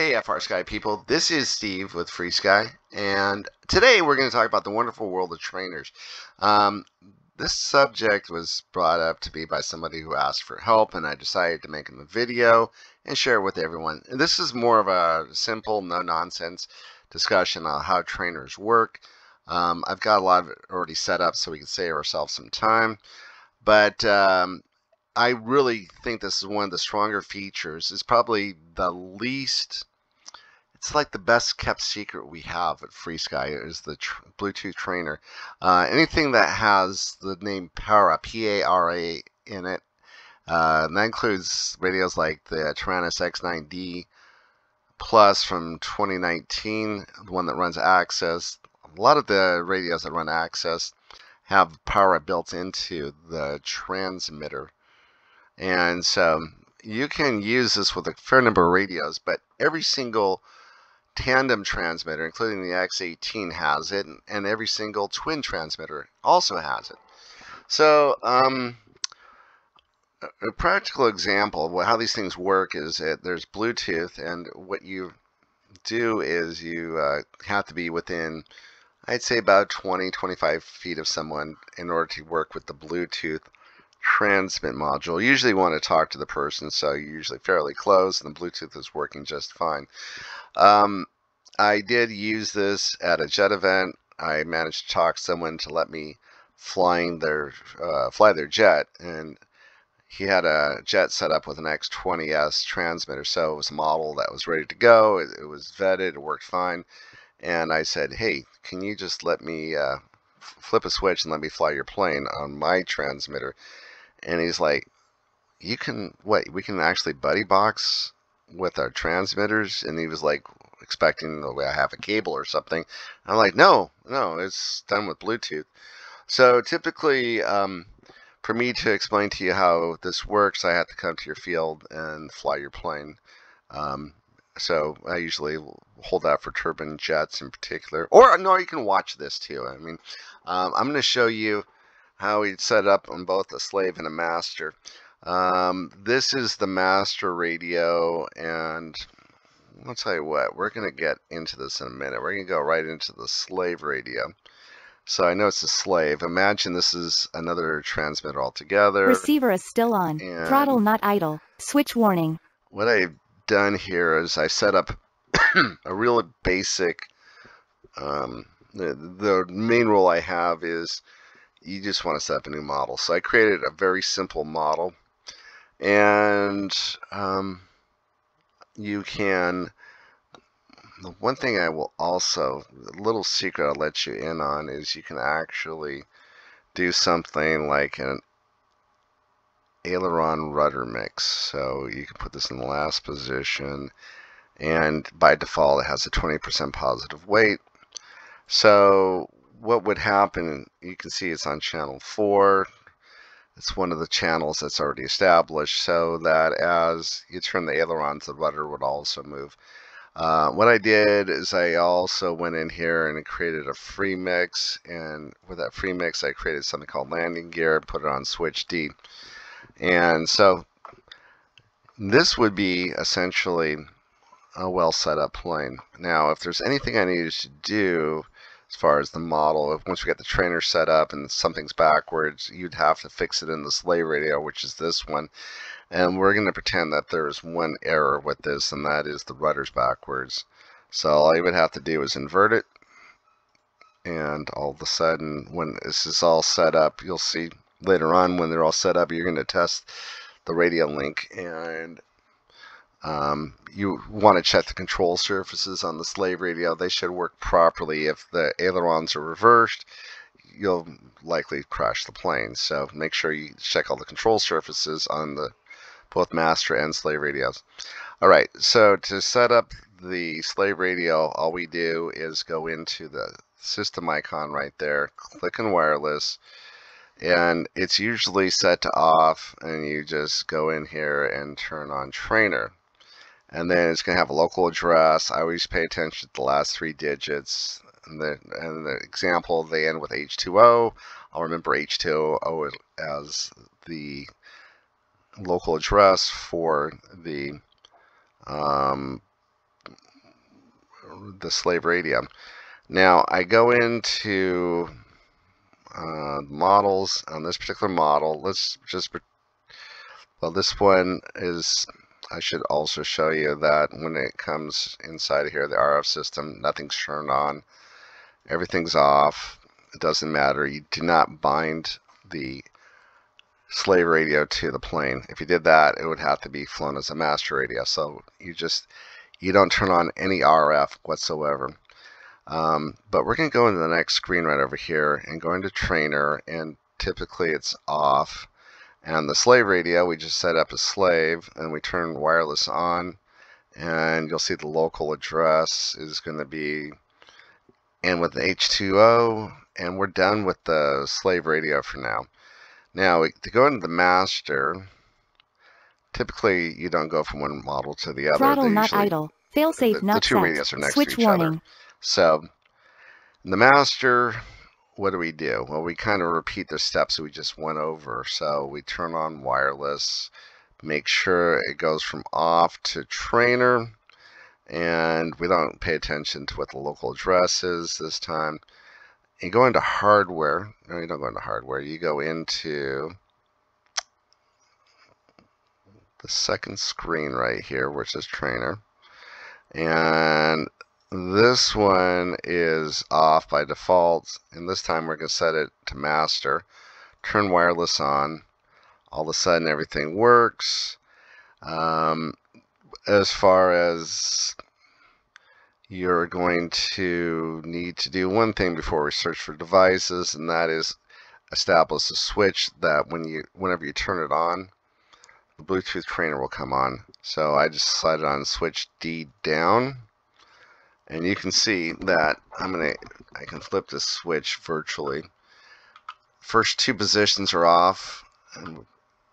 Hey FrSky people, this is Steve with FrSky, and today we're going to talk about the wonderful world of trainers. Um, this subject was brought up to me by somebody who asked for help, and I decided to make him a video and share it with everyone. This is more of a simple, no-nonsense discussion on how trainers work. Um, I've got a lot of it already set up so we can save ourselves some time, but um, I really think this is one of the stronger features. It's probably the least. It's like the best kept secret we have at FrSky is the tr Bluetooth trainer. Uh, anything that has the name Para, P-A-R-A in it, uh, that includes radios like the Taranis X9D Plus from 2019, the one that runs Access. A lot of the radios that run Access have Para built into the transmitter. And so you can use this with a fair number of radios, but every single tandem transmitter, including the X18, has it, and every single twin transmitter also has it. So, um, a practical example of how these things work is that there's Bluetooth, and what you do is you uh, have to be within, I'd say, about 20 25 feet of someone in order to work with the Bluetooth transmit module. You usually want to talk to the person, so you're usually fairly close, and the Bluetooth is working just fine. Um, I did use this at a jet event. I managed to talk someone to let me flying their uh, fly their jet, and he had a jet set up with an X20S transmitter, so it was a model that was ready to go. It, it was vetted, it worked fine, and I said, "Hey, can you just let me uh, flip a switch and let me fly your plane on my transmitter?" And he's like, "You can what? We can actually buddy box with our transmitters." And he was like, expecting to have a cable or something. I'm like, "No, no, it's done with Bluetooth." So typically, um, for me to explain to you how this works, I have to come to your field and fly your plane. Um, so I usually hold out for turbine jets in particular. Or no, you can watch this too. I mean, um, I'm going to show you how he'd set up on both a slave and a master. Um, this is the master radio, and I'll tell you what, we're going to get into this in a minute. We're going to go right into the slave radio. So I know it's a slave. Imagine this is another transmitter altogether. Receiver is still on. And Throttle not idle. Switch warning. What I've done here is I set up a real basic, um, the, the main rule I have is you just want to set up a new model. So I created a very simple model and um, you can the one thing I will also a little secret I'll let you in on is you can actually do something like an aileron rudder mix so you can put this in the last position and by default it has a 20% positive weight so what would happen, you can see it's on channel 4. It's one of the channels that's already established so that as you turn the ailerons, the rudder would also move. Uh, what I did is I also went in here and created a free mix and with that free mix I created something called landing gear put it on switch D. And so this would be essentially a well set up plane. Now if there's anything I needed to do as far as the model. Once we get the trainer set up and something's backwards, you'd have to fix it in the slave radio, which is this one. And we're going to pretend that there's one error with this, and that is the rudder's backwards. So all you would have to do is invert it, and all of a sudden, when this is all set up, you'll see later on when they're all set up, you're going to test the radio link, and um, you want to check the control surfaces on the slave radio. They should work properly. If the ailerons are reversed, you'll likely crash the plane. So make sure you check all the control surfaces on the both master and slave radios. All right, so to set up the slave radio, all we do is go into the system icon right there, click on wireless, and it's usually set to off, and you just go in here and turn on trainer and then it's going to have a local address. I always pay attention to the last three digits. And the, and the example, they end with H2O. I'll remember H2O as the local address for the um, the slave radio. Now I go into uh, models on this particular model. Let's just, well this one is, I should also show you that when it comes inside of here, the RF system, nothing's turned on. Everything's off. It doesn't matter. You do not bind the slave radio to the plane. If you did that, it would have to be flown as a master radio. So you just, you don't turn on any RF whatsoever. Um, but we're going to go into the next screen right over here and go into trainer and typically it's off. And the slave radio, we just set up a slave and we turn wireless on and you'll see the local address is going to be and with the H2O and we're done with the slave radio for now. Now to go into the master, typically you don't go from one model to the other. Throttle They not usually- idle. Failsafe the, not the two set. radios are next Switch to each warning. other. So the master, what do we do? Well, we kind of repeat the steps we just went over. So we turn on wireless, make sure it goes from off to trainer, and we don't pay attention to what the local address is this time. You go into hardware. No, you don't go into hardware. You go into the second screen right here, which is trainer. And this one is off by default. And this time we're going to set it to master. Turn wireless on. All of a sudden everything works. Um, as far as you're going to need to do one thing before we search for devices, and that is establish a switch that when you whenever you turn it on, the Bluetooth trainer will come on. So I just decided on switch D down, and you can see that I'm gonna I can flip this switch virtually. First two positions are off, and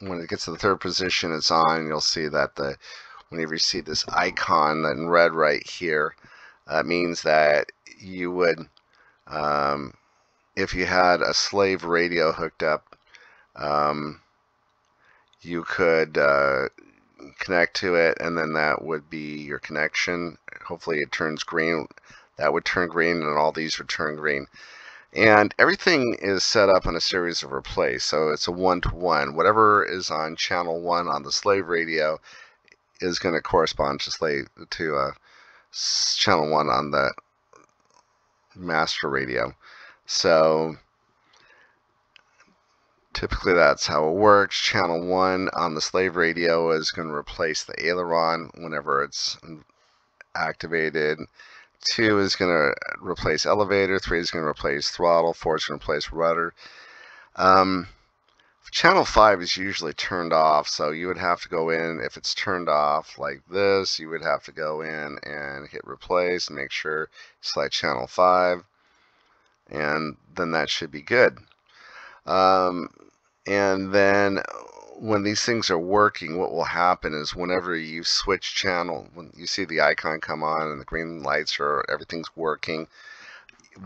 when it gets to the third position, it's on. You'll see that the whenever you see this icon in red right here, that means that you would, um, if you had a slave radio hooked up, um, you could uh, connect to it, and then that would be your connection. Hopefully, it turns green. That would turn green, and all these would turn green. And everything is set up on a series of replays, so it's a one-to-one. Whatever is on channel one on the slave radio is going to correspond to slave to uh, channel one on the master radio. So typically that's how it works. Channel one on the slave radio is going to replace the aileron whenever it's activated. Two is going to replace elevator. Three is going to replace throttle. Four is going to replace rudder. Um, channel 5 is usually turned off so you would have to go in if it's turned off like this you would have to go in and hit replace make sure select channel 5 and then that should be good um, and then when these things are working what will happen is whenever you switch channel when you see the icon come on and the green lights are everything's working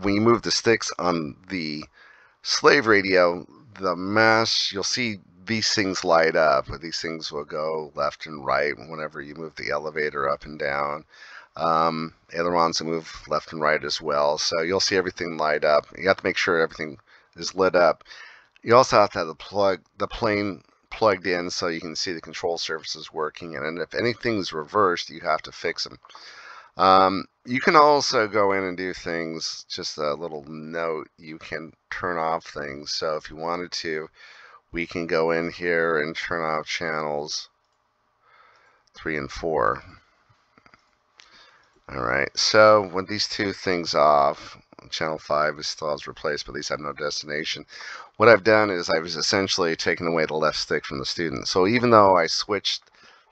when you move the sticks on the slave radio the mass, you'll see these things light up. These things will go left and right whenever you move the elevator up and down. Um, ailerons will move left and right as well. So you'll see everything light up. You have to make sure everything is lit up. You also have to have the plug, the plane plugged in so you can see the control surfaces working. And if anything's reversed, you have to fix them. Um, you can also go in and do things, just a little note, you can turn off things. So if you wanted to, we can go in here and turn off channels 3 and 4. Alright, so with these two things off, channel 5 is still has replaced, but at least I have no destination. What I've done is I've essentially taken away the left stick from the student. So even though I switched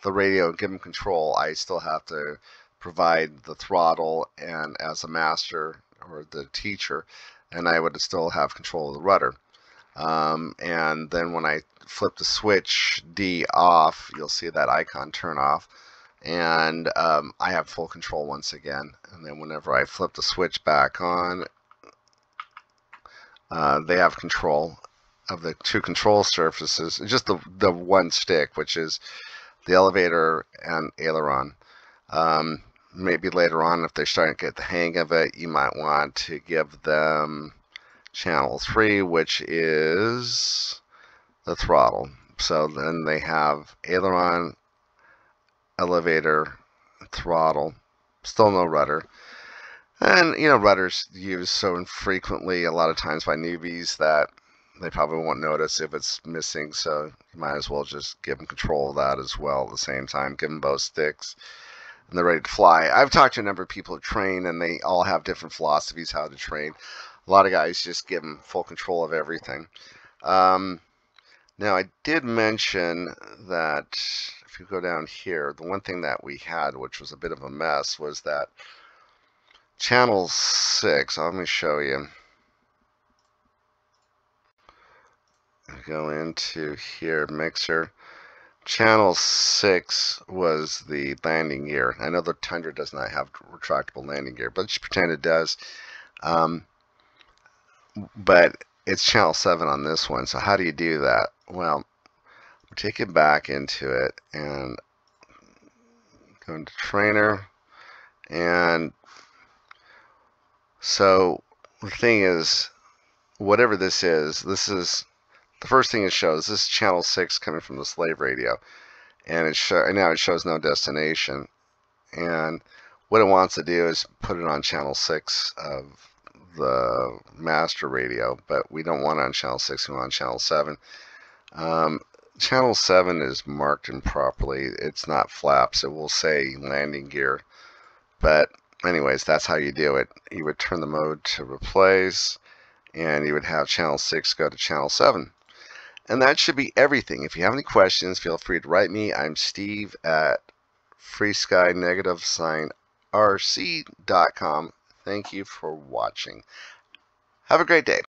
the radio and give them control, I still have to provide the throttle and as a master or the teacher and I would still have control of the rudder um, and then when I flip the switch D off you'll see that icon turn off and um, I have full control once again and then whenever I flip the switch back on uh, they have control of the two control surfaces just the, the one stick which is the elevator and aileron um, maybe later on, if they're starting to get the hang of it, you might want to give them channel 3, which is the throttle. So then they have aileron, elevator, throttle, still no rudder. And, you know, rudder's used so infrequently a lot of times by newbies that they probably won't notice if it's missing. So you might as well just give them control of that as well at the same time. Give them both sticks and they're ready to fly. I've talked to a number of people who train and they all have different philosophies how to train. A lot of guys just give them full control of everything. Um, now, I did mention that if you go down here, the one thing that we had, which was a bit of a mess, was that channel 6, let me show you. Go into here, mixer. Channel 6 was the landing gear. I know the Tundra does not have retractable landing gear, but just pretend it does. Um, but it's channel 7 on this one. So how do you do that? Well, take it back into it and go into trainer. And so the thing is, whatever this is, this is the first thing it shows. This is channel 6 coming from the slave radio. And it show, now it shows no destination. And what it wants to do is put it on channel 6 of the master radio, but we don't want it on channel 6, we want on channel 7. Um, channel 7 is marked improperly. It's not flaps. It will say landing gear. But anyways, that's how you do it. You would turn the mode to replace, and you would have channel 6 go to channel 7. And that should be everything. If you have any questions, feel free to write me. I'm Steve at FrSky Negative Sign. Thank you for watching. Have a great day.